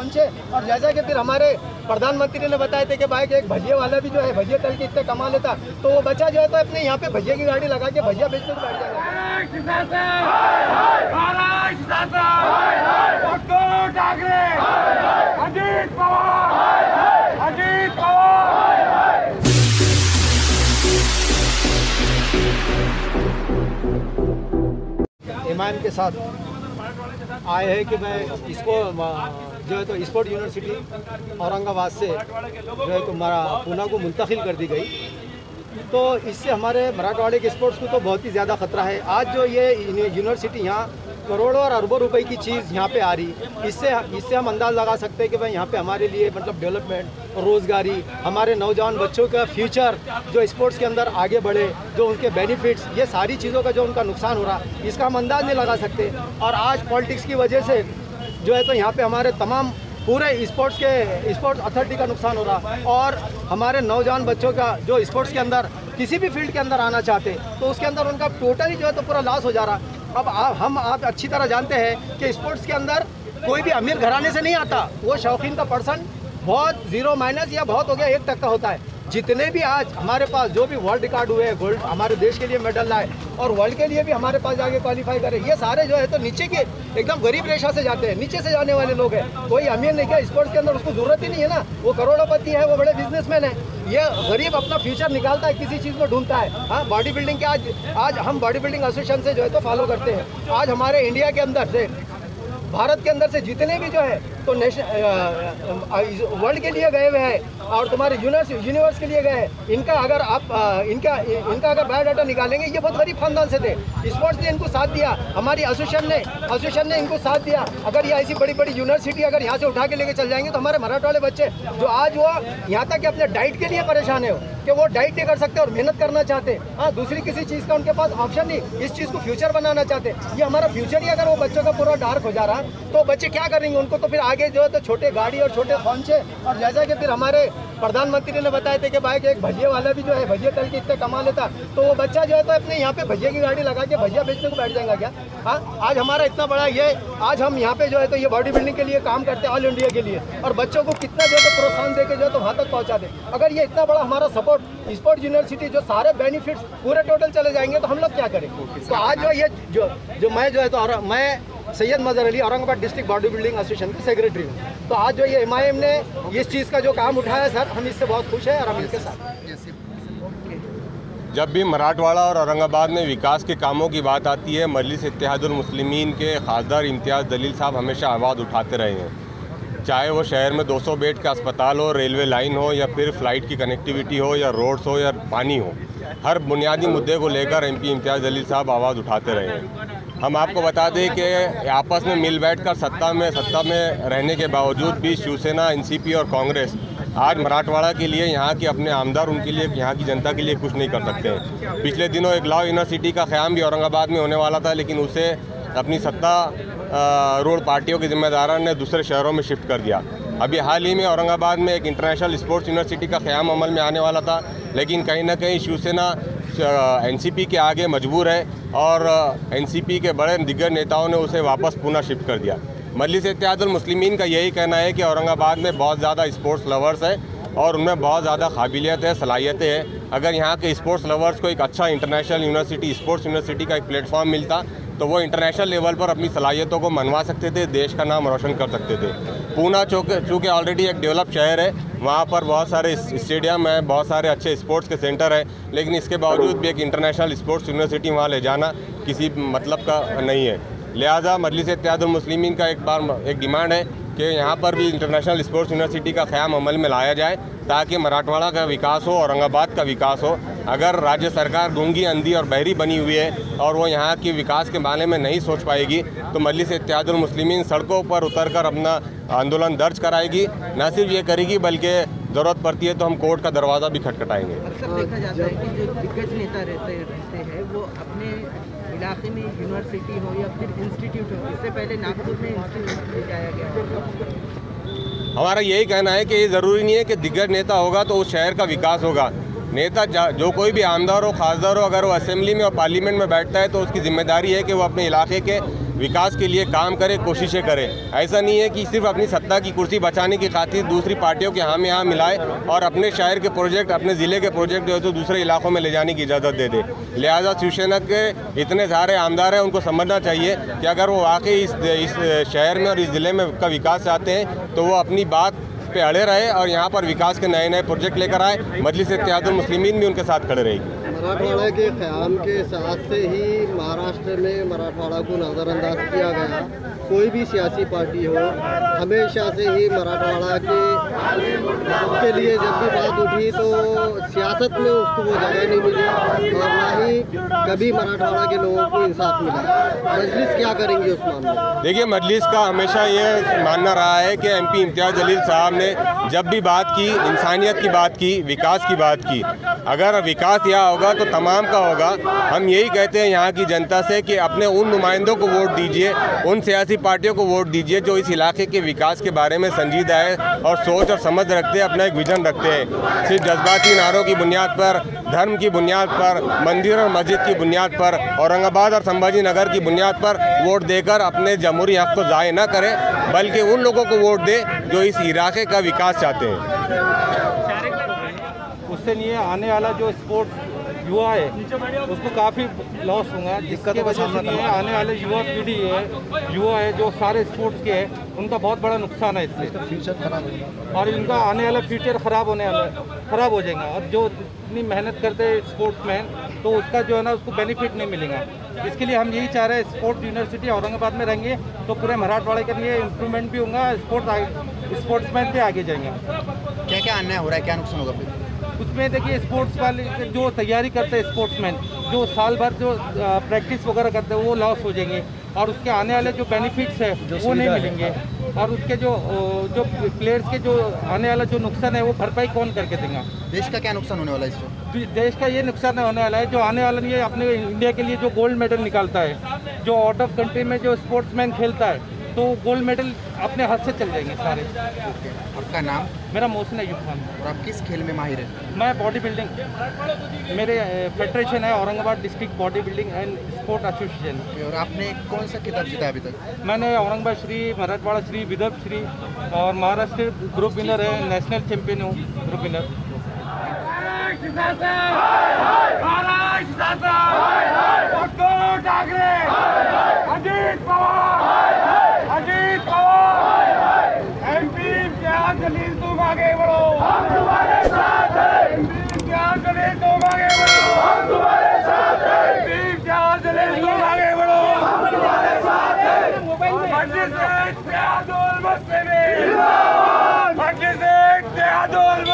पहुँचे और जैसा कि फिर हमारे प्रधानमंत्री ने बताए थे कि भाई एक भजिया वाला भी जो है, भजिया तल के इतने कमा लेता तो वो बच्चा जो है तो अपने यहाँ पे भजिया की गाड़ी लगा के भजिया बेचने बैठ जाएगा ईमान के साथ आए हैं कि मैं इसको जो है तो स्पोर्ट यूनिवर्सिटी औरंगाबाद से जो है तो पूना को मुंतकिल कर दी गई। तो इससे हमारे मराठवाड़े के स्पोर्ट्स को तो बहुत ही ज़्यादा ख़तरा है। आज जो ये यूनिवर्सिटी यहाँ करोड़ों और अरबों रुपए की चीज़ यहाँ पे आ रही। इससे इससे हम अंदाज़ लगा सकते हैं कि भाई यहाँ पे हमारे लिए मतलब डेवलपमेंट रोज़गारी, हमारे नौजवान बच्चों का फ्यूचर जो स्पोर्ट्स के अंदर आगे बढ़े, जो उनके बेनिफिट्स ये सारी चीज़ों का जो उनका नुकसान हो रहा, इसका हम अंदाज़ नहीं लगा सकते। और आज पॉलिटिक्स की वजह से जो है तो यहाँ पे हमारे तमाम पूरे स्पोर्ट्स के स्पोर्ट्स अथॉरिटी का नुकसान हो रहा और हमारे नौजवान बच्चों का जो स्पोर्ट्स के अंदर किसी भी फ़ील्ड के अंदर आना चाहते तो उसके अंदर उनका टोटली जो है तो पूरा लॉस हो जा रहा। अब आ, हम आप अच्छी तरह जानते हैं कि स्पोर्ट्स के अंदर कोई भी अमीर घराने से नहीं आता। वो शौकीन का पर्सन बहुत ज़ीरो माइनस या बहुत हो गया एक तक का होता है। जितने भी आज हमारे पास जो भी वर्ल्ड रिकॉर्ड हुए गोल्ड हमारे देश के लिए मेडल लाए और वर्ल्ड के लिए भी हमारे पास जाके क्वालिफाई करें, ये सारे जो है तो नीचे के एकदम गरीब रेशा से जाते हैं, नीचे से जाने वाले लोग हैं। कोई अमीर नहीं क्या? स्पोर्ट्स के अंदर उसको ज़रूरत ही नहीं है ना। वो करोड़ोपति है, वो बड़े बिजनेसमैन है। ये गरीब अपना फ्यूचर निकालता है, किसी चीज़ में ढूंढता है। हाँ बॉडी बिल्डिंग के आज आज हम बॉडी बिल्डिंग एसोसिएशन से जो है तो फॉलो करते हैं। आज हमारे इंडिया के अंदर से, भारत के अंदर से जितने भी जो है तो वर्ल्ड के लिए गए हुए हैं और तुम्हारे यूनिवर्स के लिए गए हैं। इनका अगर आप इनका इनका अगर बायोडाटा निकालेंगे, ये बहुत गरीब खानदान से थे। स्पोर्ट्स ने इनको साथ दिया। हमारी एसोसिएशन ने एसोसिएशन ने इनको साथ दिया। अगर ये ऐसी बड़ी बड़ी यूनिवर्सिटी अगर यहाँ से उठा के लेके चल जाएँगे तो हमारे मराठा वाले बच्चे जो आज वो यहाँ तक कि अपने डाइट के लिए परेशान है कि वो डाइट नहीं कर सकते और मेहनत करना चाहते। हाँ दूसरी किसी चीज़ का उनके पास ऑप्शन नहीं। इस चीज़ को फ्यूचर बनाना चाहते। ये हमारा फ्यूचर ही अगर वो बच्चों का पूरा डार्क हो जा रहा तो बच्चे क्या करेंगे? उनको तो फिर आगे जो है तो छोटे गाड़ी और छोटे पहुँचे और जैसा कि फिर हमारे प्रधानमंत्री ने बताया थे कि भाई एक भजिया वाला भी जो है भजिया तल के इतने कमा लेता। तो वो बच्चा जो है तो अपने यहाँ पे भजिया की गाड़ी लगा के भजिया बेचने को बैठ जाएगा क्या? हाँ? आज हमारा इतना बड़ा ये आज हम यहाँ पे जो है तो ये बॉडी बिल्डिंग के लिए काम करते हैं ऑल इंडिया के लिए। और बच्चों को कितना जो है तो प्रोत्साहन दे के जो है तो वहाँ तक पहुँचा दे। अगर ये इतना बड़ा हमारा सपोर्ट स्पोर्ट यूनिवर्सिटी जो सारे बेनिफिट्स पूरे टोटल चले जाएँगे तो हम लोग क्या करेंगे तो आज जो ये जो जो मैं जो है तो मैं Syed Mazhar Ali Aurangabad district body building association के सेक्रेटरी हूँ। तो आज जो ये एमआईएम ने इस चीज़ का जो काम उठाया सर, हम इससे बहुत खुश हैं और हम इसके साथ जब भी मराठवाड़ा और औरंगाबाद में विकास के कामों की बात आती है, मजलिस इत्तेहादुलमुस्लिमीन के खासदार इम्तियाज़ दलील साहब हमेशा आवाज़ उठाते रहे हैं। चाहे वो शहर में 200 बेड का अस्पताल हो, रेलवे लाइन हो, या फिर फ़्लाइट की कनेक्टिविटी हो, या रोड्स हो, या पानी हो, हर बुनियादी मुद्दे को लेकर एमपी इम्तियाज़ दलील साहब आवाज़ उठाते रहे हैं। हम आपको बता दें कि आपस में मिल बैठ कर सत्ता में सत्ता में रहने के बावजूद भी शिवसेना, एनसीपी और कांग्रेस आज मराठवाड़ा के लिए यहाँ के अपने आमदार, उनके लिए, यहाँ की जनता के लिए कुछ नहीं कर सकते। हैं पिछले दिनों एक लॉ यूनिवर्सिटी का क़्याम भी औरंगाबाद में होने वाला था, लेकिन उसे अपनी सत्ता रोड पार्टियों के जिम्मेदारों ने दूसरे शहरों में शिफ्ट कर दिया। अभी हाल ही में औरंगाबाद में एक इंटरनेशनल स्पोर्ट्स यूनिवर्सिटी का क़्याम अमल में आने वाला था, लेकिन कहीं ना कहीं शिवसेना एनसीपी के आगे मजबूर है और एनसीपी के बड़े दिग्गज नेताओं ने उसे वापस पुनः शिफ्ट कर दिया। मजलिस इत्यादुलमुस्लिमीन का यही कहना है कि औरंगाबाद में बहुत ज़्यादा स्पोर्ट्स लवर्स है और उनमें बहुत ज़्यादा काबिलियत है, सलाहियतें हैं। अगर यहाँ के स्पोर्ट्स लवर्स को एक अच्छा इंटरनेशनल यूनिवर्सिटी, स्पोर्ट्स यूनिवर्सिटी का एक प्लेटफॉर्म मिलता तो वो इंटरनेशनल लेवल पर अपनी सलाहियतों को मनवा सकते थे, देश का नाम रोशन कर सकते थे। पूना चूँकि ऑलरेडी एक डेवलप शहर है, वहाँ पर बहुत सारे स्टेडियम हैं, बहुत सारे अच्छे स्पोर्ट्स के सेंटर हैं, लेकिन इसके बावजूद भी एक इंटरनेशनल स्पोर्ट्स यूनिवर्सिटी वहाँ ले जाना किसी मतलब का नहीं है। लिहाजा मजलिस इत्यादुलमुस्लिमीन का एक बार एक डिमांड है कि यहाँ पर भी इंटरनेशनल स्पोर्ट्स यूनिवर्सिटी का क़्याम अमल में लाया जाए, ताकि मराठवाड़ा का विकास हो, औरंगाबाद का विकास हो। अगर राज्य सरकार गूँगी, अंधी और बहरी बनी हुई है, और वो यहाँ के विकास के बारे में नहीं सोच पाएगी तो मजलिस इत्यादुलमुस्लिमीन सड़कों पर उतर कर अपना आंदोलन दर्ज कराएगी। न सिर्फ़ ये करेगी, बल्कि ज़रूरत पड़ती है तो हम कोर्ट का दरवाज़ा भी खटखटाएँगे। देखा जाता है कि जो दिग्गज नेता रहते रहते हैं, वो अपने इलाके में यूनिवर्सिटी हो या फिर इंस्टीट्यूट हो, इससे पहले नागपुर में इंस्टीट्यूट ले जाया गया। हमारा यही कहना है कि ये ज़रूरी नहीं है कि दिग्गज नेता होगा तो उस शहर का विकास होगा। नेता जो कोई भी आमदार हो, खासदार हो, अगर वो असेंबली में और पार्लियामेंट में बैठता है तो उसकी ज़िम्मेदारी है कि वो अपने इलाके के विकास के लिए काम करे, कोशिशें करे। ऐसा नहीं है कि सिर्फ़ अपनी सत्ता की कुर्सी बचाने की खातिर दूसरी पार्टियों के हम यहाँ मिलाए और अपने शहर के प्रोजेक्ट अपने ज़िले के प्रोजेक्ट जो है तो दूसरे इलाकों में ले जाने की इजाज़त दे दे। लिहाजा शिवसेना के इतने सारे आमदार हैं, उनको समझना चाहिए कि अगर वो वाकई इस इस शहर में और इस ज़िले में का विकास चाहते हैं तो वो अपनी बात पे अड़े रहे और यहाँ पर विकास के नए नए प्रोजेक्ट लेकर आए। मजलिस इत्तेहादुल मुस्लिमीन भी उनके साथ खड़े रहेगी। मराठवाड़ा के क़्याम के साथ से ही महाराष्ट्र में मराठवाड़ा को नज़रअंदाज किया गया। कोई भी सियासी पार्टी हो, हमेशा से ही मराठवाड़ा के के लिए जब भी बात उठी तो सियासत में उसको वो जगह नहीं मिली और ना ही कभी मराठवाड़ा के लोगों को इंसाफ मिला। मजलिस क्या करेंगे उस मामले देखिए, मजलिस का हमेशा ये मानना रहा है कि एमपी इम्तियाज़ जलील साहब ने जब भी बात की, इंसानियत की बात की, विकास की बात की अगर विकास यहाँ होगा तो तमाम का होगा। हम यही कहते हैं यहाँ की जनता से कि अपने उन नुमाइंदों को वोट दीजिए, उन सियासी पार्टियों को वोट दीजिए जो इस इलाके के विकास के बारे में संजीदा है और सोच और समझ रखते हैं, अपना एक विजन रखते हैं। सिर्फ़ जज्बाती नारों की बुनियाद पर, धर्म की बुनियाद पर, मंदिर और मस्जिद की बुनियाद पर, औरंगाबाद और संभाजी नगर की बुनियाद पर वोट देकर अपने जमहूरी हक को ज़ाय न करें, बल्कि उन लोगों को वोट दें जो इस इलाके का विकास चाहते हैं। उससे नहीं है आने वाला जो स्पोर्ट्स युवा है उसको काफ़ी लॉस होगा जिसकी वजह से नहीं है आने वाले युवा पीढ़ी है युवा है जो सारे स्पोर्ट्स के है उनका बहुत बड़ा नुकसान है इससे। फ्यूचर खराब और इनका आने वाला फ्यूचर खराब होने वाला खराब हो जाएगा। और जो इतनी मेहनत करते हैं स्पोर्ट्समैन तो उसका जो है ना उसको बेनिफिट नहीं मिलेगा। इसके लिए हम यही चाह रहे हैं स्पोर्ट्स यूनिवर्सिटी औरंगाबाद में रहेंगे तो पूरे मराठवाड़े के लिए इम्प्रूवमेंट भी होगा स्पोर्ट्स स्पोर्ट्समैन भी आगे जाएँगे। क्या क्या अन्याय हो रहा है क्या नुकसान होगा फिर? उसमें देखिए स्पोर्ट्स वाले जो तैयारी करते हैं स्पोर्ट्समैन जो साल भर जो प्रैक्टिस वगैरह करते हैं वो लॉस हो जाएँगे। और उसके आने वाले जो बेनिफिट्स है वो नहीं मिलेंगे। और उसके जो जो प्लेयर्स के जो आने वाला जो नुकसान है वो भरपाई कौन करके देगा? देश का क्या नुकसान होने वाला है इससे देश का ये नुकसान होने वाला है जो आने वाला है अपने इंडिया के लिए जो गोल्ड मेडल निकालता है जो आउट ऑफ़ कंट्री में जो स्पोर्ट्समैन खेलता है तो गोल्ड मेडल अपने हाथ से चल जाएँगे सारे आपका नाम मेरा मोहसिन अयूब खान और आप किस खेल में माहिर हैं मैं बॉडी बिल्डिंग मेरे फेडरेशन है Aurangabad district body building and sport association और आपने कौन सा खिताब जीता है अभी तक मैंने औरंगाबाद श्री मराठवाड़ा श्री विदर्भ श्री और महाराष्ट्र ग्रुप विनर है नेशनल चैंपियन हूँ ग्रुप विनर ठाकरे क्या दलील तुम आगे बढ़ो। हम तुम्हारे साथ हैं। प्यार चले तुम आगे बढ़ो। हम तुम्हारे साथ हैं। प्यार दलील तुम आगे बढ़ो। हम तुम्हारे साथ हैं। मस्जिद से इत्तेहादुल में जिंदाबाद। मस्जिद से इत्तेहादुल